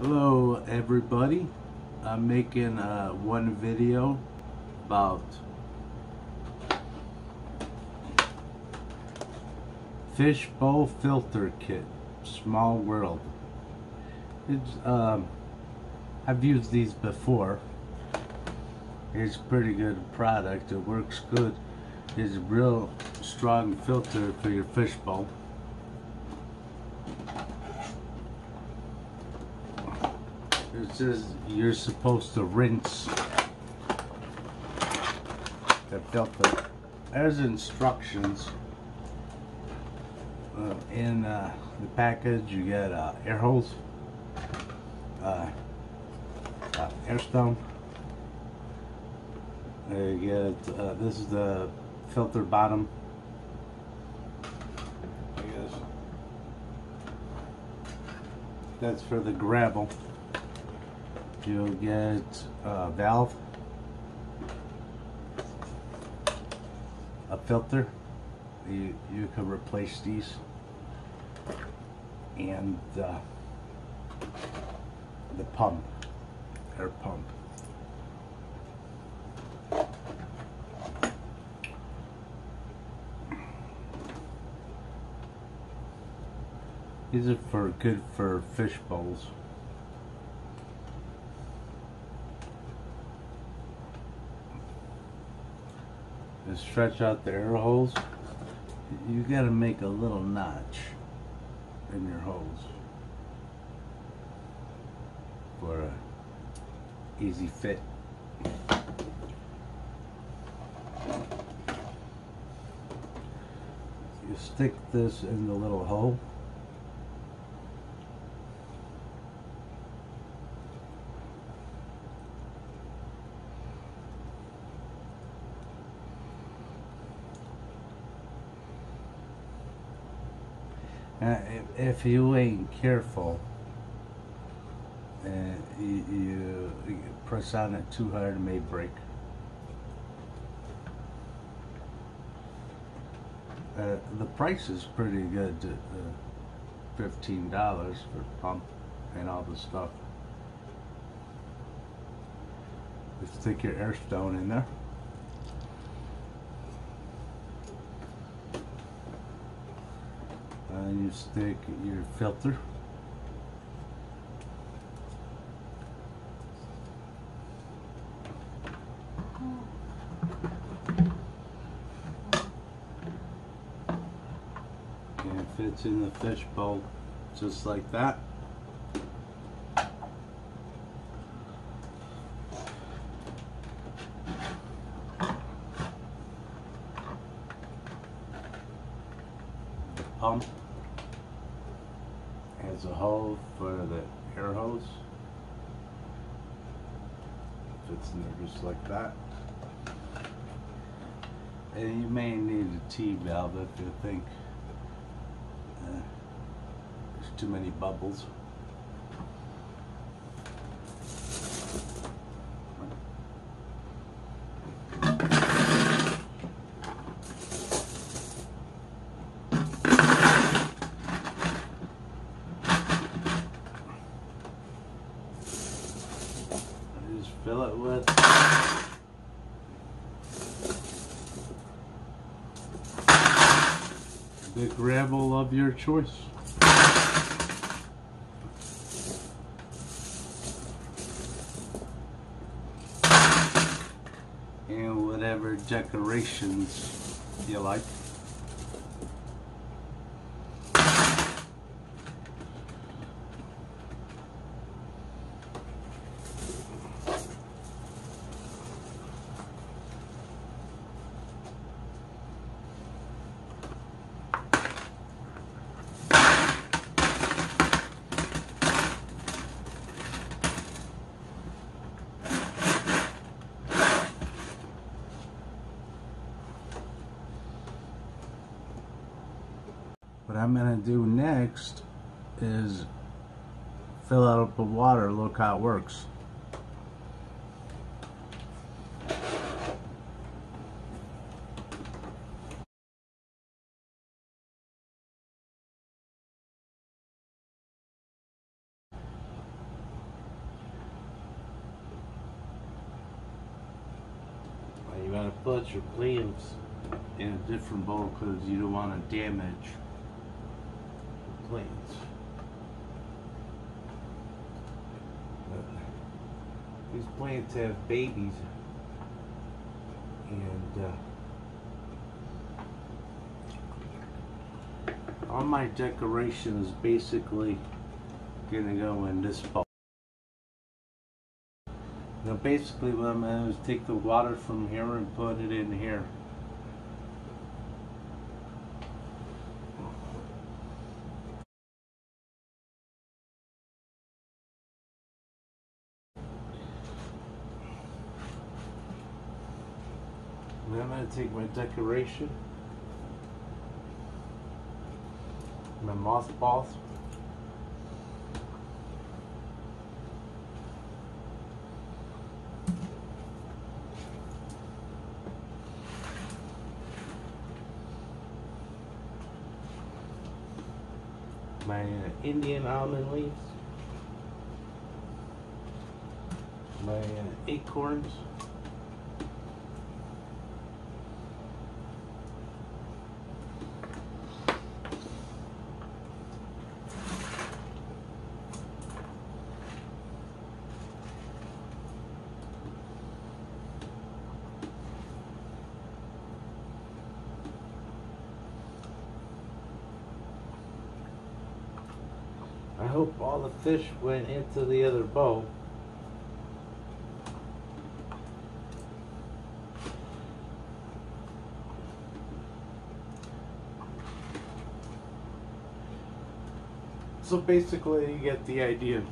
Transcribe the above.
Hello everybody. I'm making uh, one video about fishbowl filter kit, small world. It's um, I've used these before. It's pretty good product. It works good. It's a real strong filter for your fishbowl. It says you're supposed to rinse the filter. There's instructions uh, in uh, the package. You get uh, air hose, uh, uh, air stone. You get uh, this is the filter bottom. That's for the gravel you'll get a valve, a filter. You, you can replace these and uh, the pump, air pump. These are for good for fish bowls. To stretch out the air hose, you got to make a little notch in your holes for a easy fit. You stick this in the little hole Uh, if, you ain't careful, uh, you, you, you, press on it too hard, it may break. Uh, the price is pretty good. Uh, $15 for pump and all the stuff. Just stick your air stone in there. You stick your filter. And it fits in the fish bowl just like that. Pump has a hole for the air hose. Fits in there just like that. And you may need a T-valve if you think uh, there's too many bubbles. Fill it with the gravel of your choice. And whatever decorations you like. I'm gonna do next is fill out the water, look how it works. You gotta put your plants in a different bowl because you don't want to damage the plants. But these plants have babies, and uh, all my decoration is basically gonna go in this bowl. Now basically what I'm gonna do is take the water from here and put it in here. Then I'm gonna take my decoration, my moss balls. my Indian almond leaves, my acorns, hope all the fish went into the other bowl. So basically, you get the idea.